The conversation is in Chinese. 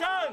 Action!